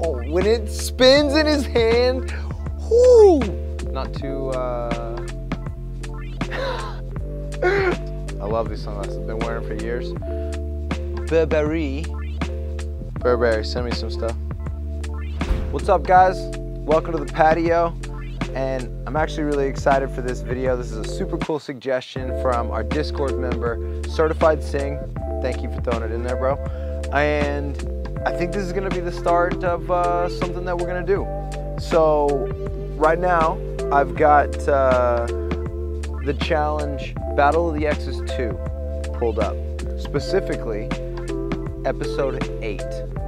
Oh, when it spins in his hand, whoo! Not too, uh... I love these sunglasses. I've been wearing them for years. Burberry. Burberry, send me some stuff. What's up, guys? Welcome to the patio. And I'm actually really excited for this video. This is a super cool suggestion from our Discord member, Certified Singh. Thank you for throwing it in there, bro. And I think this is gonna be the start of uh, something that we're gonna do. So right now, I've got uh, the challenge Battle of the Exes 2 pulled up. Specifically, episode 8.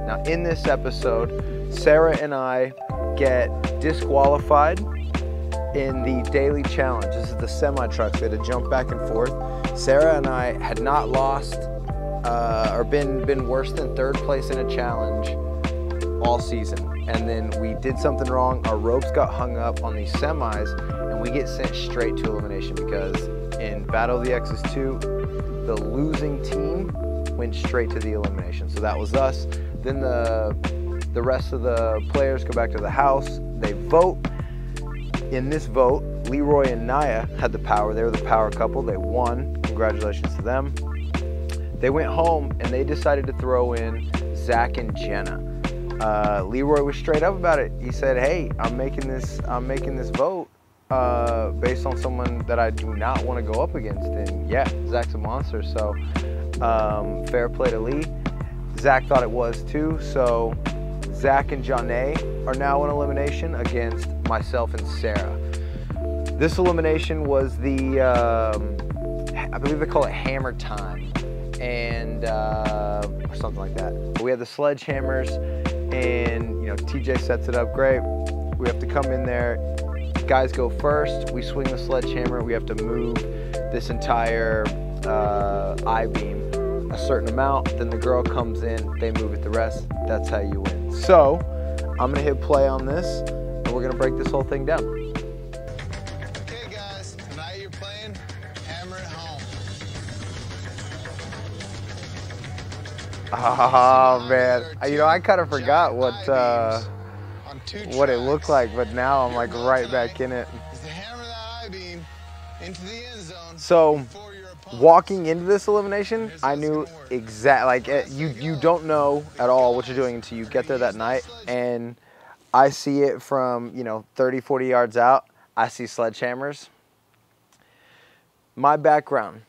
Now in this episode, Sarah and I get disqualified in the daily challenge. This is the semi trucks. We had to jump back and forth. Sarah and I had not lost uh, or been been worse than third place in a challenge all season. And then we did something wrong. Our ropes got hung up on these semis, and we get sent straight to elimination because in Battle of the Exes 2, the losing team went straight to the elimination. So that was us. Then the the rest of the players go back to the house. They vote. In this vote, Leroy and Nia had the power. They were the power couple. They won. Congratulations to them. They went home and they decided to throw in Zach and Jonna. Uh, Leroy was straight up about it. He said, "Hey, I'm making this. I'm making this vote uh, based on someone that I do not want to go up against." And yeah, Zach's a monster. So um, fair play to Lee. Zach thought it was too. So Zach and Janae are now in elimination against myself and Sarah. This elimination was the, um, I believe they call it hammer time and uh, or something like that. We have the sledgehammers, and you know TJ sets it up great. We have to come in there. Guys go first. We swing the sledgehammer. We have to move this entire uh, I beam a certain amount. Then the girl comes in. They move it the rest. That's how you win. So I'm gonna hit play on this, and we're gonna break this whole thing down. Oh man, you know I kind of forgot what uh, what it looked like, but now I'm like right back in it. Is to hammer that I-beam into the end zone So before your opponent. walking into this elimination, I knew exact like eh, you you don't know at all what you're doing until you get there that night and I see it from, you know, 30 40 yards out. I see sledgehammers. My background,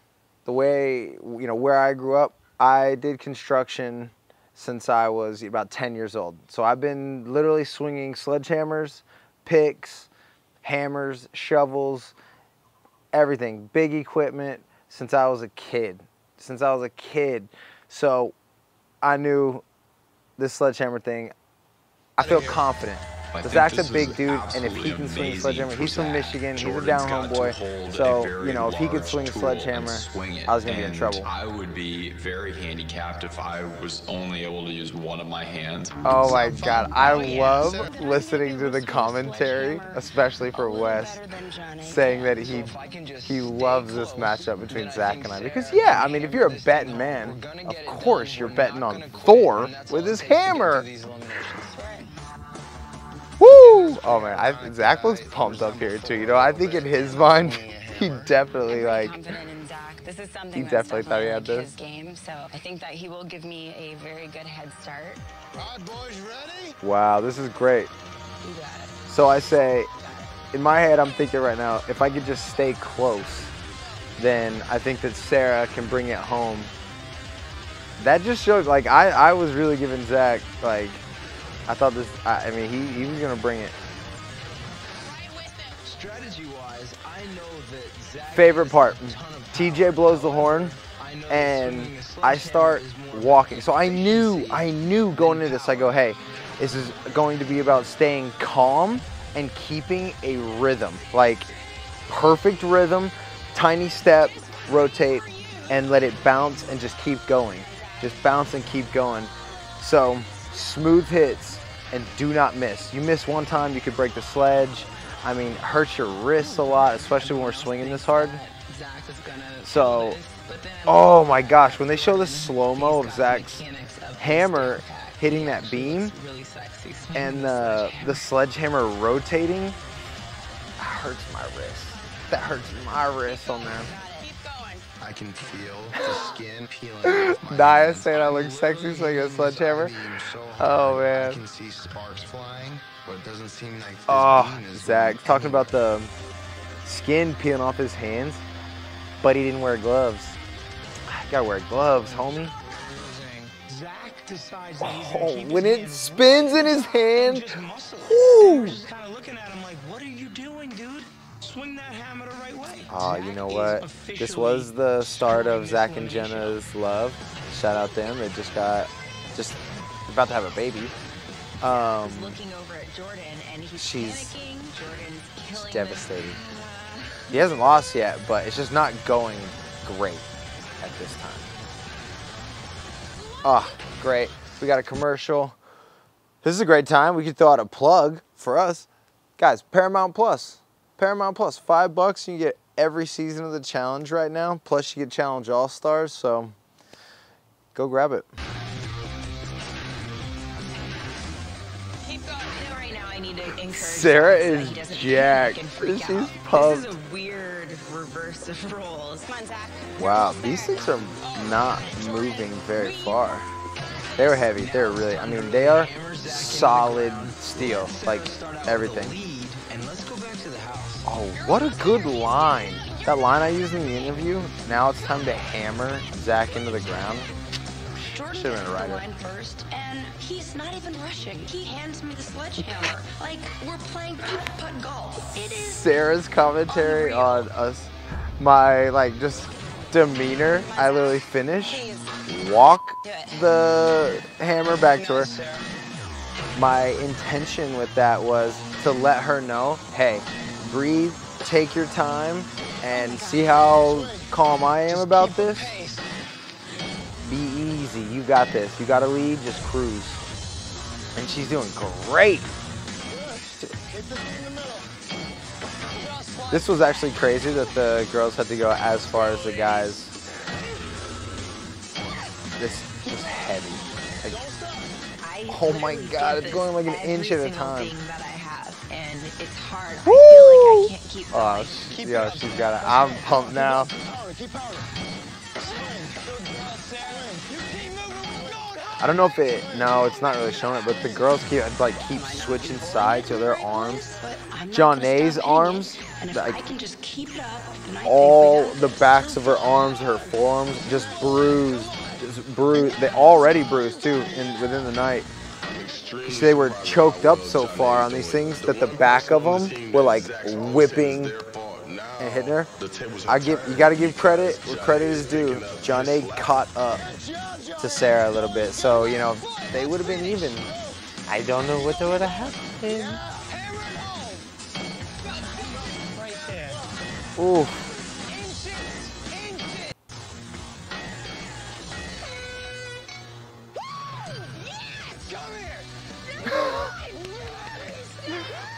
the way, you know, where I grew up, I did construction since I was about 10 years old. So I've been literally swinging sledgehammers, picks, hammers, shovels, everything, big equipment since I was a kid. Since I was a kid. So I knew this sledgehammer thing, I feel confident. I think Zach's this a big is dude, and if he can swing a sledgehammer, he's from Zach. Michigan, he's a down got home boy. So, you know, if he could swing a sledgehammer, swing it. I was gonna be in trouble. I would be very handicapped if I was only able to use one of my hands. Oh my god, I love listening to the commentary, especially for Wes, saying that he he loves this matchup between Zach and I. Because yeah, I mean, if you're a betting man, of course you're betting on Thor with his hammer. Woo! Oh man, I, Zach looks pumped up here too. You know, I think in his mind, he definitely like. confident in Zach. This is something He that's definitely thought he had this. his game, so I think that he will give me a very good head start. All right, boys, ready? Wow, this is great. You got it. So I say, in my head, I'm thinking right now, if I could just stay close, then I think that Sarah can bring it home. That just showed, like, I, I was really giving Zach, like, I thought this, I, I mean, he, he was going to bring it. Strategy-wise, I know that Zach Favorite part, a ton of TJ blows the horn, I know that and I start walking. So I knew, I knew going into this, I go, hey, this is going to be about staying calm and keeping a rhythm, like perfect rhythm, tiny step, rotate, and let it bounce and just keep going. Just bounce and keep going. So smooth hits and do not miss. You miss one time, you could break the sledge. I mean, hurts your wrists a lot, especially when we're swinging this hard. So, oh my gosh, when they show the slow mo of Zach's hammer, hitting that beam and the the sledgehammer rotating that hurts my wrist. That hurts my wrist on there. I can feel the skin peeling Nia saying I look sexy swinging a Moving sledgehammer. so Oh, man. I can see sparks flying, but it doesn't seem like Oh, Zach, talking about the skin peeling off his hands, but he didn't wear gloves. I gotta wear gloves, homie. Zach decides Oh, when it spins in his and hand, just muscle it. whoo! Kind of looking at him like, what are you doing, dude? Swing that hammer the right way. Oh, you know what? This was the start of Zach and. Jonna's love. Shout out them. They just got, just about to have a baby. Um, looking over at Jordan and he's She's- panicking. Jordan's killing it's this. He hasn't lost yet, but it's just not going great at this time. Oh, great. We got a commercial. This is a great time. We could throw out a plug for us. Guys, Paramount Plus. Paramount Five bucks, you get every season of the challenge right now. Plus, you get Challenge All Stars. So go grab it. Keep going. You know, right now I need to encourage Sarah Zach so that is doesn't jacked. She's pumped. This is a weird reverse of roles. On. Wow, these things are not oh, moving very far. They were heavy. They were really, I mean, they are solid steel, like Start out with a everything. Oh, what a good line. That line I used in the interview, now it's time to hammer Zach into the ground. Jordan Should've been a the rider. line first, and he's not even rushing. He hands me the sledgehammer. like we're playing putt golf. It is. Sarah's commentary Unreal. on us, my like just demeanor. I literally finish, walk the hammer back to her. My intention with that was to let her know, hey, breathe, take your time, and see how calm I am about this. Be easy. You got this. You got a lead. Just cruise. And she's doing great. This was actually crazy that the girls had to go as far as the guys. This is heavy. Like, Oh my God, it's going like an inch at a time. And it's hard. Woo! I feel like I can't keep oh, going. she, yo, she's got it. I'm pumped now. I don't know if it. No, it's not really showing it, but the girls keep like keep switching sides, so their arms, But John gonna Nay's arms, it, and if like, I can just keep it up, and I all the backs of her arms, her forearms, just bruised, just bruised. They already bruised too, in within the night. 'Cause they were choked up so far on these things that the back of them were like whipping and hitting her. I give you got to give credit where credit is due. Jonna caught up to Sarah a little bit, so you know they would have been even. I don't know what would have happened. Ooh.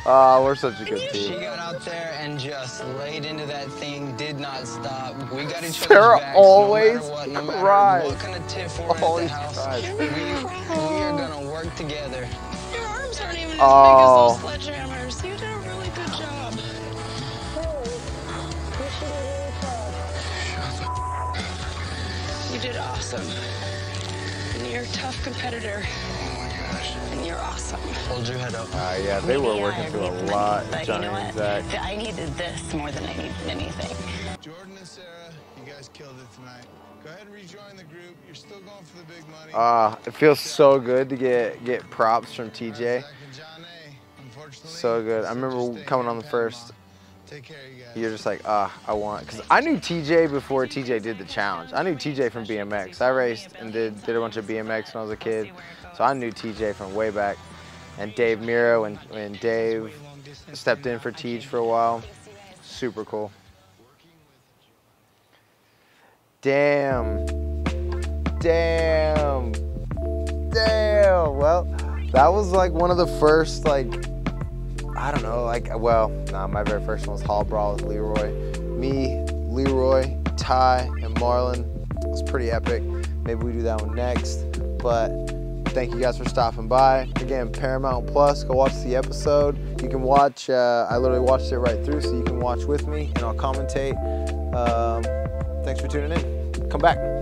Ah, we're such a good team. She got out there and just laid into that thing, did not stop. We got each Sarah backs always no what, no cries. what kind of tip for at the house. cries. We, we are gonna work together. Your arms aren't even as Oh. big as those sledgehammers. You did a really good job. You did awesome. And you're a tough competitor. And you're awesome. Hold your head up. Ah, yeah, they were working I through a need money, lot, but Johnny you know and what? Zach. I needed this more than I needed anything. Jordan and Sarah, you guys killed it tonight. Go ahead and rejoin the group. You're still going for the big money. Ah, it feels so good to get get props from TJ. Zach and John A. Unfortunately, So good. I remember coming on the and first. Take care, you guys. You're just like, ah, I want, because I knew TJ before TJ did the challenge. I knew TJ from BMX. I raced and did did a bunch of BMX when I was a kid, so I knew TJ from way back. And Dave Mirra and, when Dave stepped in for TJ for a while, super cool. Damn, damn, damn. Well, that was like one of the first like I don't know, like, well, nah, my very first one was Hall Brawl with Leroy. Me, Leroy, Ty, and Marlon. It was pretty epic. Maybe we do that one next. But Thank you guys for stopping by. Again, Paramount Plus, go watch the episode. You can watch, uh, I literally watched it right through, so you can watch with me and I'll commentate. Um, thanks for tuning in. Come back.